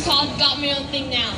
It's called Got Me Own Thing Now.